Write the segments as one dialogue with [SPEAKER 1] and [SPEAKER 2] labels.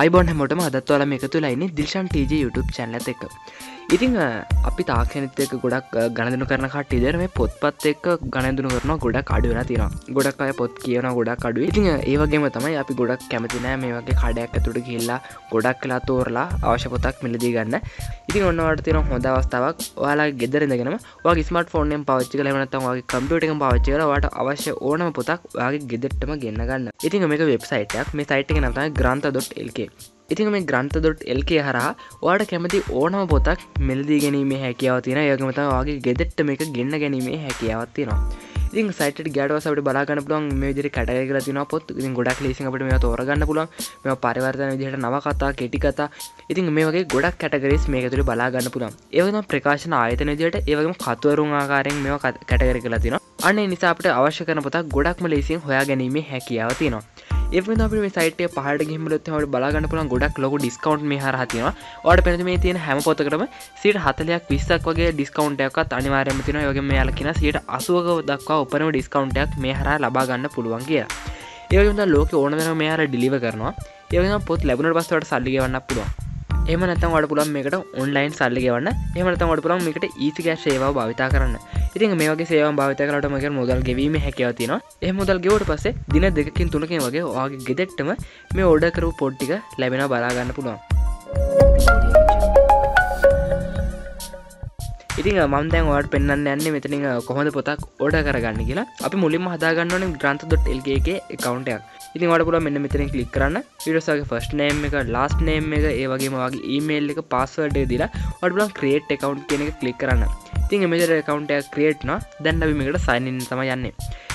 [SPEAKER 1] අයිබොන් හැමෝටම අදත්වල මේකතු ලයින්නේ දිල්ෂන් ටජ YouTube චැනල එක ඉතිං අපි තාක්ෂණත එක ගොඩක් ගණදනු කරන කට්ටිදර මේ පොත්පත් එක් ගණදුන කරන ගොඩක් අඩුවන තින ගොඩක් අය පොත් කියන ගොඩක් අඩු ඉතිං ඒවගේම තමයි අපි ගොඩක් කැමතිනෑ මේ වගේ කඩයක් ඇතුට කියල්ලා ගොඩක් කලා තෝරලා අවශ්‍ය පොතක් මිලදී ගන්න. ඉතින් ඔන්නවට තින හොඳ අවස්ථාවක්. ඔයාලා ගෙදරදගෙනම වගේ ස්මට ෆෝර්නම් පච්චි කලනත්තම් වගේ කම්පියටක පාච්චි කරවට අවශ්‍ය ඕනම පොතක් වගේ ගෙදෙට්ටම ගෙන්න්න ගන්න. ඉතින් මේක වෙබ්සයිටයක් මේ සයිට් එක නතයි ග්‍රන්ත.ල්ක ඉතින් මේ ග්‍රන්ථදොට් එල්කේ හරහා වාට කැමති ඕනම පොතක් මෙලදී ගැනීමේ හැකියාව තියෙන යකමත වගේ ගෙදෙට්ට මේක ගෙන්න්න ගැනීමේ හැකියාවත් තියෙනවා. ඉතින් සයිට ගඩවසට බලාගන්න පුලන් මේ දිරි කටය කර තින පොත්. ඉතින් ගොඩක් ලේසිට මේ තෝරගන්න පුලන් මේ පරිවර්තන විදිහට නව කතා කෙටි කතා. ඉතින් මේ වගේ ගොඩක් කැටගරිස් මේක තුළ බලාගන්න පුළන් ඒවන ප්‍රකාශන ආයතන දිට ඒවගේම කතුවරුන් ආකාරයෙන් මේ කැටගර කලා තින අන්න නිසාට අවශ්‍ය කරන පොතක් ගොඩක්ම ලේසින් හොයා ගැනීමේ හැකියාව තියෙනවා. ඒ අපි මේ සයිට පහට ගිමලොත් හට බලාගන්න පුළන් ගොඩක් ලොක ඩිස්කවන්් මේ හරහතිනවා වට පෙන මේ තියෙන හැම පොතකටම සිට හතලයක් විස්සක් වගේ ඩිස්කවන්ටයක්ත් අනිවාරයම තින යොග මේයාල කියෙන සිට අසුවක දක්වා උපනම ඩිස්කවන්ටයක් මේ හර ලබාගන්න පුළුවන් කියලා. ඒවද ලෝක ඕනදන මේහර ඩිලිව කරනවා. ඒවන පොත් ලැබුණට පස්සවට සල්ලිගවන්න පුළුවන්. එම නැතම් වඩ පුළන් මේකට ඔන්ලයින් සල්ලිගවන්න එමනතම් වඩ පුළන් මේකට ඊසිකෑ සේවා භාවිතා කරන්න. ඉතින් මේගේ සේවා භාවිත කරට මක මුදල් ගෙවීම හැකවතින එහ මුදල් ගෙවට පස්සේ දින දෙකින් තුනකින් වගේ වාගේ ගෙදෙක්ටම මේ ඕඩ කරු පොට්ටික ලැබෙන බලාගන්න පුළුවන්. ඉතින් මන්දැන් වට පෙන්න්න යන්න මෙතනින් කොහොඳ පොතක් ඕඩ කරගන්න කියලා. අපි මුලින්ම හදාගන්නවන ග්‍රන්ථ.ල්ගේ කවන්ටයක් ඉතින් වට පුල මෙන්න මෙතන කලික් කරන්න. විඩසගේ ෆස්ට නේම් එක ලාස්ට නේම් එක ඒවගේ මගේ ඊමේල් එක පස්සවඩ දිලා වඩුලන් ක්‍රේට් එකකවන්් කෙන එක කලික් කරන්න. තින් මෙජර කවන්ට ක්‍රේට්න දැන් අපිමකට සයිනින් තම යන්නේ.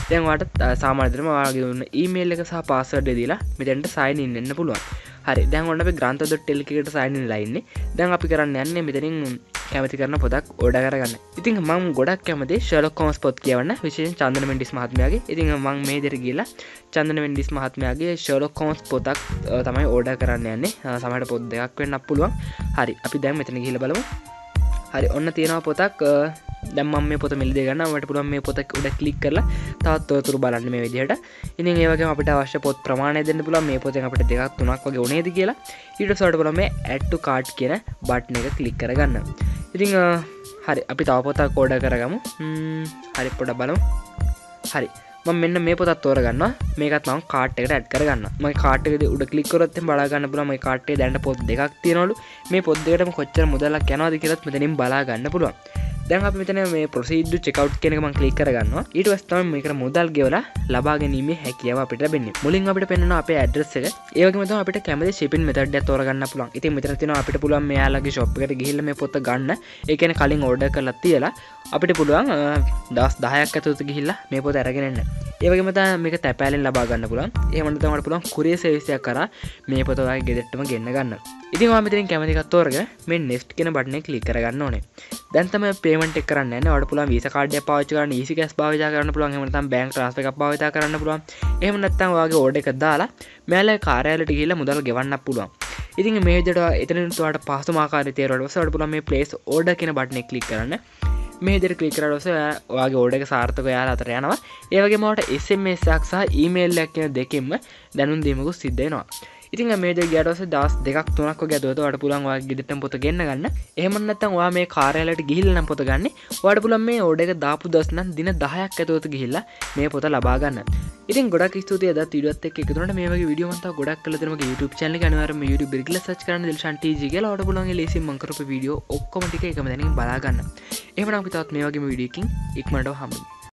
[SPEAKER 1] දැන්වාට සාමාන්‍යතරම වාගේ වන්න ඊමේල් එක සහ පාසවඩ දීලා මෙතැන්ට සයිනින් එන්න පුළුවන්. හරි. දැන් ඔන්න ග්‍රන්ථ ටෙල්කට සයිනින් ලයින්නේ දැන් අපි කරන්න යන්න මෙතරින් කැමති කරන පොදක් ඕඩ කරගන්න. ඉතින් මං ගොඩක් කැමති ශලොක් කොමස් පොත් කියවන්න. විශෂෙන් චන්දන මෙන්ඩිස් මහත්මයාගේ. ඉතින් මං මේ දෙර කියලා චන්දන වෙන්ඩිස් මහත්මයාගේ ශලොක් කොමස් පොතක් තමයි ඕඩ කරන්න යන්නේ. සමට පොත් දෙයක් වෙන්න පුළුවන්. හරි. අපි දැම් මෙතන ගිල බලමු. හරි ඔන්න තියෙනවා පොතක්. දැම්ම මේ පොත මිල්දේ ගන්න වට පුළුවන් මේ පොතක් උඩ කලික් කරලා තවත් තොතුරු බලන්න මේ විදිහට. ඉතින් ඒවගේ අපිට අවශ්‍ය පොත් ප්‍රමාණය දෙන්න පුළ මේ පොත අපට දෙකක් තුනක් වගේ ඕනේද කියලා. ඊට සොට පුළ මේ ඇට්ටු කාට් කියන බට්න එක කලික් කරගන්න. ඉතිං හරි. අපි තව පොතා කෝඩ කරගමු. හරි පොඩ බලමු. හරි. මෙන්න මේ පොතත් තෝරගන්න මේකත් මම කාට්කට ඇඩ් කරගන්න ම කාටකද උඩ කලික්කොරොත් බලාගන්න පුල මේ කාටේ දැන්ට පොත් දෙකක් තියෙනවලු. මේ පොද්දකටම කොච්චර මුදලක් යනවාද කියලත් මෙතනින් බලාගන්න පුළුවන්. දැන් අප මෙතන මේ ප්‍රසිද්ධ චෙකව් කෙනකම කලික් කරගන්න ඊට වස්තම මේක මුදල් ගෙවල ලබාගැනීමේ හැකියාව අපිට බෙන්න මුලින් අපිට පෙන්න්න අපේ ඇඩ්‍රස් එක. ඒවගේම අපිට කැමති ශිපින් මෙතට තෝරගන්න පුළන් ඉති මෙතරතින අපිට පුළන් මෙයාලගේ ශොප්කට ගිහිල්ම පොත ගන්න. ඒකන කලින් ඕඩ කරලත් තියලා අපිට පුළුවන් දස් දහයක් ඇතුතු ගිහිල්ලා මේ පොත ඇරගෙනන්න ඒවගේමත මේක තැපෑලෙන් ලබාගන්න පුළන් ඒමටතමට පුළන් කුරේ සේවිසයක් කර මේ පොතවගේ ගෙදෙට්ටම ගෙන්න්න ගන්න ඉතින් වාමිතරින් කැමතිකත්තෝර්ග මේ නෙස්ට් කෙන බට්න කලි කරගන්න ඕනේ. දැන්තම පේමට කරන්න වට පුළ විස කාඩ පාච කරන ඊසි කැස් භාවිතා කරන්න පුළුවන්. හමතම් බැංක් රස්ක භාවිතා කරන්න පුළුවන්. එහම නත්තම් වගේ ඕඩ එක දාලා මෑල කාරයාලට කියලා මුදල් ගෙවන්න පුළුවන්. ඉතින් මේජට එතනතුවට පහසුමාකාර තේරට සට පුළ මේ පලේස් ඕඩ කියෙන බට්නෙ කලික් කරන්න. මේදර කලිකරටස වගේ ඕඩක සාර්ථක යාලා අතර යනවා. ඒවගේ මට එසමසක් සහ ඊමේල්ලක් කියන දෙකෙන්ම දැනුම් දීමකු සිද්ධනවා ඉතින් මේද ගටස දස් දෙක් තුනක් ගැතුවත වට පුළන්වා ගෙදටම් පොත ගන්න ගන්න. එහමන්නත්තන් වා මේ කාරයාලට ගිහිල්නම් පොත ගන්න. වඩ පුළන් මේ ඕඩක දාපු දස්නන් දින දහයක් ඇතුවත ගිහිල්ලා මේ පොත ලබාගන්න ඉතින් ගොඩක් ස්තුතිය ද තිඩත් එක් එකතුරට මේ විඩියෝමත ගොඩක් කලතරම YouTube චැනල ගනවරම YouTube බිරිගල සච් කරන දල්ශන්ටජගේ ලට පුලන්ගේ ලෙසි මංකරප වීඩියෝ ඔක්කොමටික එකම දැනින් බලාගන්න එමනම් පිතත් මේ වගේ විඩියකින් ඉක්මට හම්බ